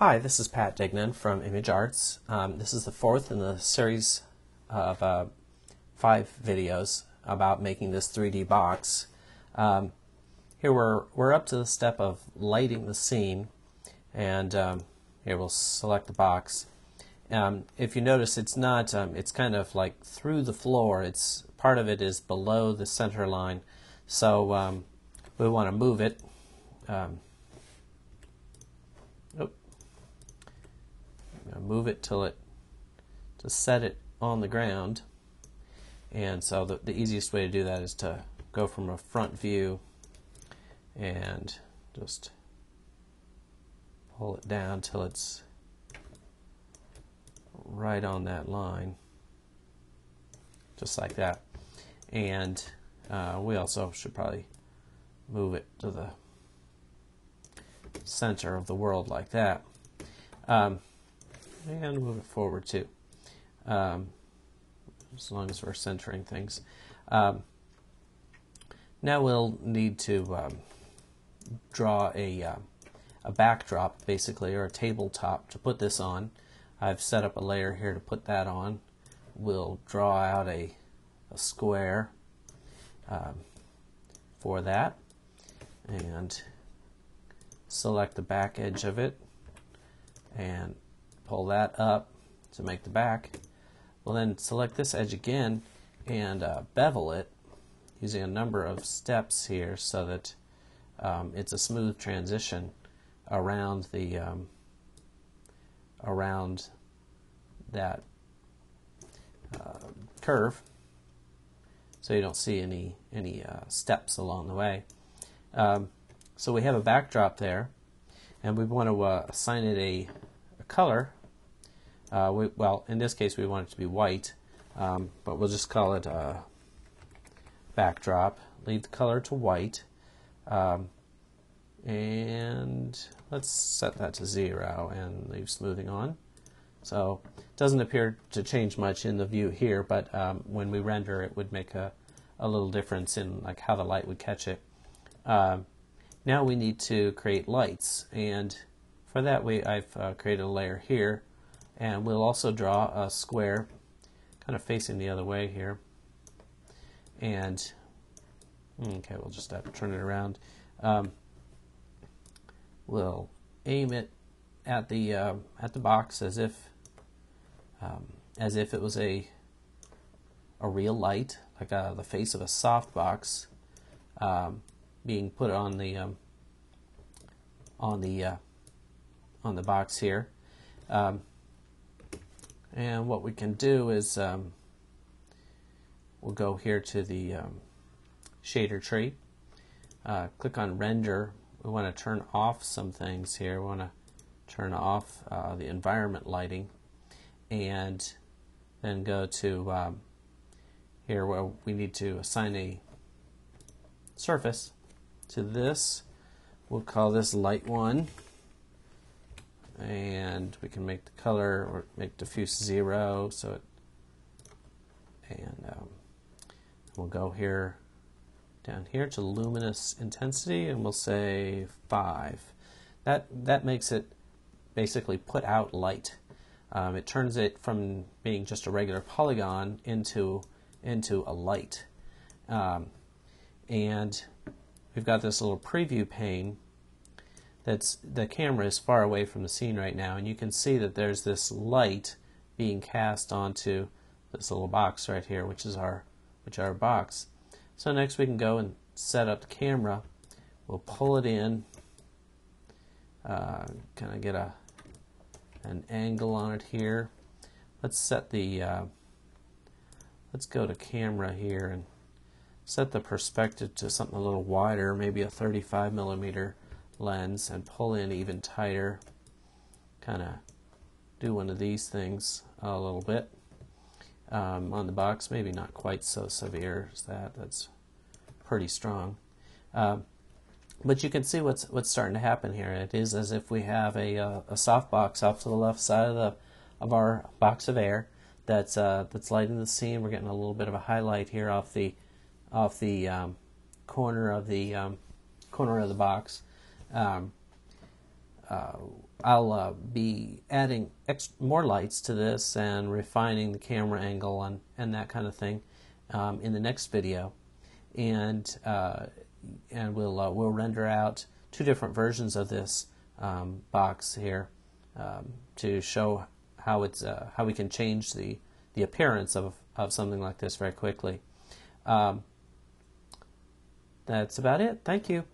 Hi, this is Pat Dignan from Image Arts. Um, this is the fourth in the series of uh, five videos about making this 3D box. Um, here we're, we're up to the step of lighting the scene and um, here we'll select the box. Um, if you notice it's not, um, it's kind of like through the floor. It's Part of it is below the center line so um, we want to move it. Um, move it till it to set it on the ground. And so the, the easiest way to do that is to go from a front view and just pull it down till it's right on that line just like that and uh, we also should probably move it to the center of the world like that um, and move it forward too, um, as long as we're centering things. Um, now we'll need to um, draw a, uh, a backdrop, basically, or a tabletop to put this on. I've set up a layer here to put that on. We'll draw out a, a square um, for that and select the back edge of it and pull that up to make the back. We'll then select this edge again and uh, bevel it using a number of steps here so that um, it's a smooth transition around the um, around that uh, curve so you don't see any any uh, steps along the way. Um, so we have a backdrop there and we want to uh, assign it a, a color uh, we, well, in this case, we want it to be white, um, but we'll just call it uh, backdrop. Leave the color to white. Um, and let's set that to zero and leave smoothing on. So it doesn't appear to change much in the view here, but um, when we render it would make a, a little difference in like how the light would catch it. Uh, now we need to create lights, and for that we I've uh, created a layer here and we'll also draw a square kind of facing the other way here. And, okay, we'll just have to turn it around. Um, we'll aim it at the uh, at the box as if um, as if it was a a real light, like uh, the face of a soft box, um, being put on the um, on the uh, on the box here. Um, and what we can do is um, we'll go here to the um, shader tree, uh, click on render. We want to turn off some things here. We want to turn off uh, the environment lighting and then go to um, here where we need to assign a surface to this. We'll call this light 1 and we can make the color or make diffuse zero so it and um, we'll go here down here to luminous intensity and we'll say 5 that that makes it basically put out light. Um, it turns it from being just a regular polygon into into a light. Um, and we've got this little preview pane that's the camera is far away from the scene right now, and you can see that there's this light being cast onto this little box right here, which is our which our box. So next we can go and set up the camera. We'll pull it in, uh, kind of get a an angle on it here. Let's set the uh, let's go to camera here and set the perspective to something a little wider, maybe a 35 millimeter lens and pull in even tighter. Kind of do one of these things a little bit um, on the box. Maybe not quite so severe as that. That's pretty strong. Uh, but you can see what's what's starting to happen here. It is as if we have a, uh, a soft box off to the left side of the of our box of air that's uh, that's lighting the scene. We're getting a little bit of a highlight here off the off the um, corner of the um, corner of the box, um, uh, I'll uh, be adding more lights to this and refining the camera angle and, and that kind of thing um, in the next video. And, uh, and we'll, uh, we'll render out two different versions of this um, box here um, to show how, it's, uh, how we can change the, the appearance of, of something like this very quickly. Um, that's about it. Thank you.